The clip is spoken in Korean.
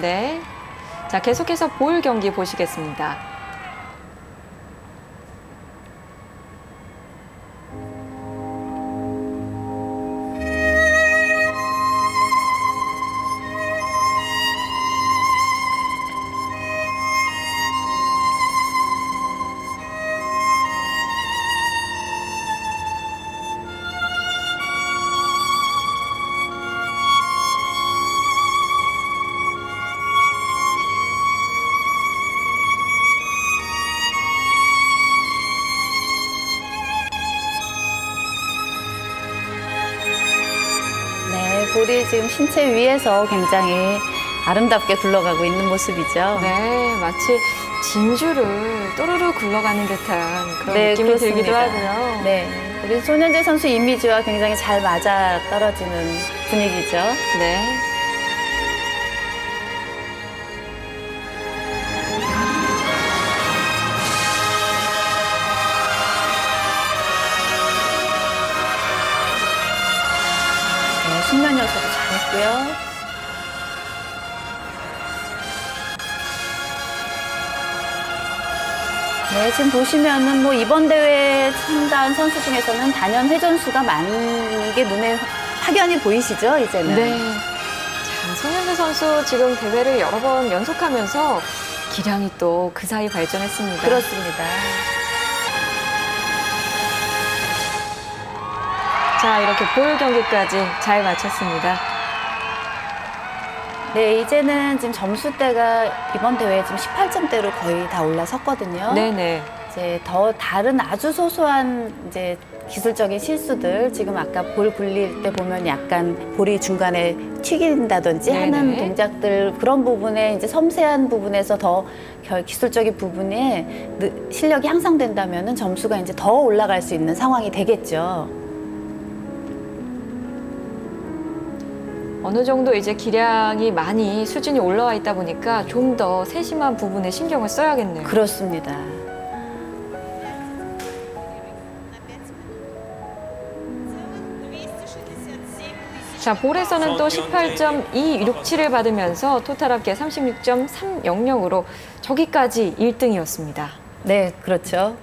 네. 자, 계속해서 볼 경기 보시겠습니다. 네, 볼이 지금 신체 위에서 굉장히 아름답게 굴러가고 있는 모습이죠. 네, 마치 진주를 또르르 굴러가는 듯한 그런 네, 느낌이 그렇습니다. 들기도 하고요. 네, 우리 손현재 선수 이미지와 굉장히 잘 맞아 떨어지는 분위기죠. 네. 요소도 잘했고요. 네, 지금 보시면은 뭐 이번 대회에 참가한 선수 중에서는 단연 회전수가 많은 게 눈에 확연히 보이시죠, 이제는? 네. 자, 손현재 선수 지금 대회를 여러 번 연속하면서 기량이 또 그 사이 발전했습니다. 그렇습니다. 자, 이렇게 볼 경기까지 잘 마쳤습니다. 네, 이제는 지금 점수대가 이번 대회에 지금 18점대로 거의 다 올라섰거든요. 네네. 이제 더 다른 아주 소소한 이제 기술적인 실수들 지금 아까 볼 굴릴 때 보면 약간 볼이 중간에 튀긴다든지 네네. 하는 동작들 그런 부분에 이제 섬세한 부분에서 더 결- 기술적인 부분에 느- 실력이 향상된다면은 점수가 이제 더 올라갈 수 있는 상황이 되겠죠. 어느 정도 이제 기량이 많이 수준이 올라와 있다 보니까 좀 더 세심한 부분에 신경을 써야겠네요. 그렇습니다. 자, 볼에서는 또 18.267을 받으면서 토탈 합계 36.300으로 저기까지 1등이었습니다. 네, 그렇죠.